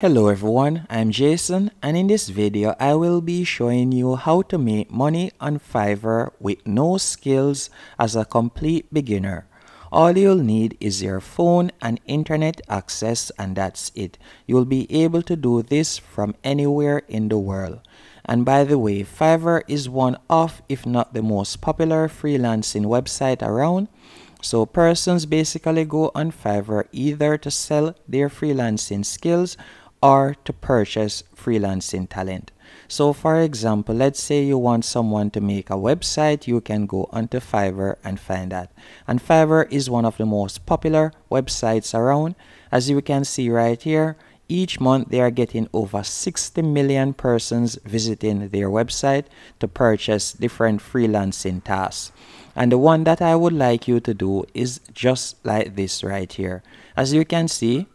Hello everyone, I'm Jason and in this video I will be showing you how to make money on Fiverr with no skills as a complete beginner. All you'll need is your phone and internet access and that's it. You'll be able to do this from anywhere in the world. And by the way, Fiverr is one of, if not the most popular freelancing website around. So persons basically go on Fiverr either to sell their freelancing skills or to purchase freelancing talent. So for example, let's say you want someone to make a website, you can go onto Fiverr and find that. And Fiverr is one of the most popular websites around. As you can see right here, each month they are getting over 60 million persons visiting their website to purchase different freelancing tasks. And the one that I would like you to do is just like this right here. As you can see,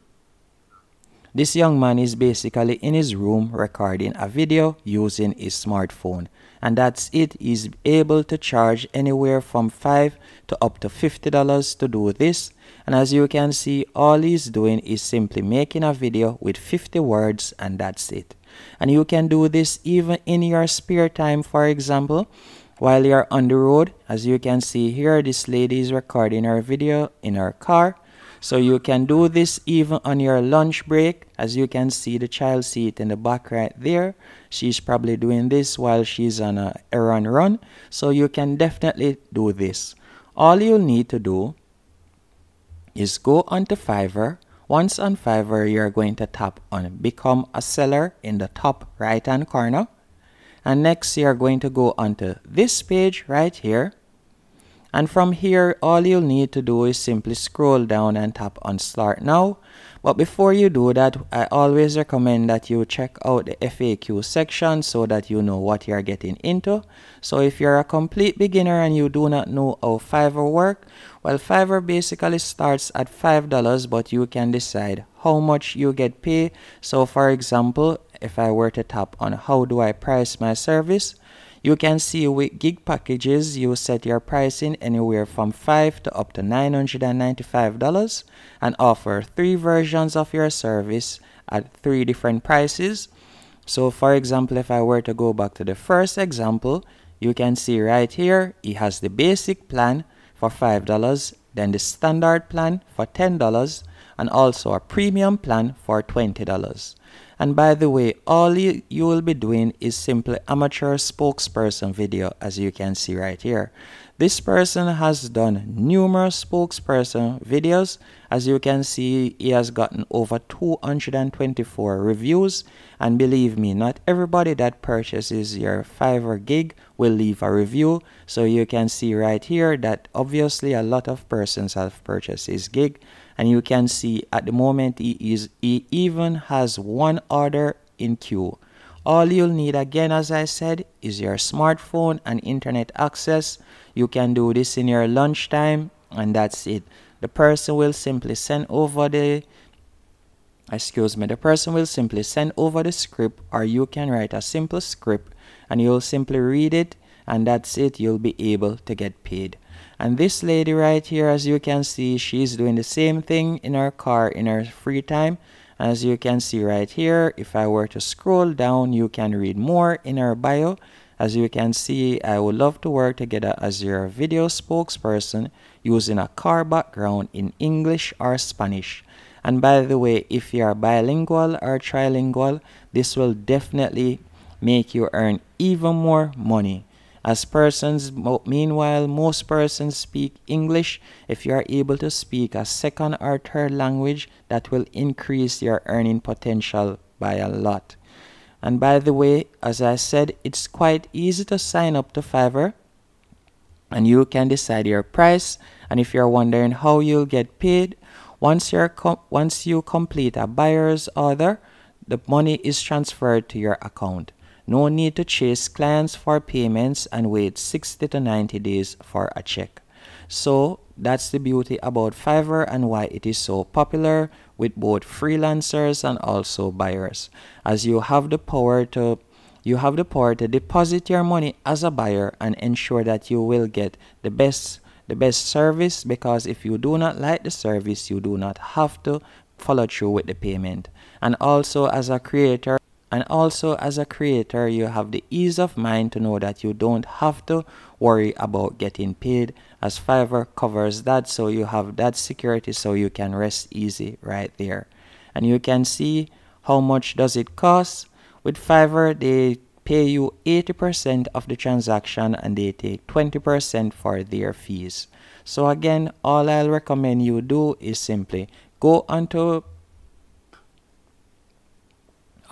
this young man is basically in his room recording a video using his smartphone. And that's it. He's able to charge anywhere from 5 to up to $50 to do this. And as you can see, all he's doing is simply making a video with 50 words and that's it. And you can do this even in your spare time, for example. While you're on the road, as you can see here, this lady is recording her video in her car so you can do this even on your lunch break. As you can see the child seat in the back right there. She's probably doing this while she's on a errand run. So you can definitely do this. All you'll need to do is go onto Fiverr. Once on Fiverr, you're going to tap on Become a Seller in the top right hand corner. And next, you're going to go onto this page right here and from here, all you'll need to do is simply scroll down and tap on start now. But before you do that, I always recommend that you check out the FAQ section so that you know what you're getting into. So if you're a complete beginner and you do not know how Fiverr work, well Fiverr basically starts at $5 but you can decide how much you get paid. So for example, if I were to tap on how do I price my service, you can see with gig packages, you set your pricing anywhere from 5 to up to $995 and offer three versions of your service at three different prices. So for example, if I were to go back to the first example, you can see right here, it has the basic plan for $5, then the standard plan for $10, and also a premium plan for $20. And by the way, all you, you will be doing is simply amateur spokesperson video as you can see right here. This person has done numerous spokesperson videos. As you can see, he has gotten over 224 reviews. And believe me, not everybody that purchases your Fiverr gig will leave a review. So you can see right here that obviously a lot of persons have purchased his gig and you can see at the moment he is he even has one order in queue. All you'll need again as i said is your smartphone and internet access. You can do this in your lunchtime and that's it. The person will simply send over the excuse me the person will simply send over the script or you can write a simple script and you'll simply read it and that's it. You'll be able to get paid and this lady right here as you can see she's doing the same thing in her car in her free time. As you can see right here if I were to scroll down you can read more in her bio. As you can see I would love to work together as your video spokesperson using a car background in English or Spanish. And by the way if you are bilingual or trilingual this will definitely make you earn even more money as persons, meanwhile, most persons speak English. If you are able to speak a second or third language, that will increase your earning potential by a lot. And by the way, as I said, it's quite easy to sign up to Fiverr and you can decide your price. And if you're wondering how you'll get paid, once, you're once you complete a buyer's order, the money is transferred to your account. No need to chase clients for payments and wait 60 to 90 days for a check. So that's the beauty about Fiverr and why it is so popular with both freelancers and also buyers. As you have the power to you have the power to deposit your money as a buyer and ensure that you will get the best the best service because if you do not like the service you do not have to follow through with the payment and also as a creator and also as a creator you have the ease of mind to know that you don't have to worry about getting paid as Fiverr covers that so you have that security so you can rest easy right there. And you can see how much does it cost. With Fiverr they pay you 80% of the transaction and they take 20% for their fees. So again all I'll recommend you do is simply go onto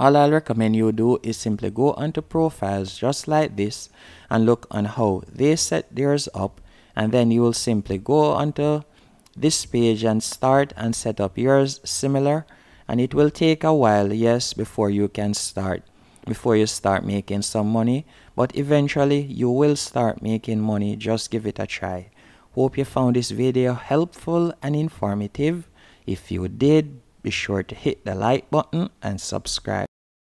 all I'll recommend you do is simply go onto profiles just like this and look on how they set theirs up and then you will simply go onto this page and start and set up yours similar and it will take a while yes before you can start before you start making some money but eventually you will start making money. Just give it a try. Hope you found this video helpful and informative. If you did be sure to hit the like button and subscribe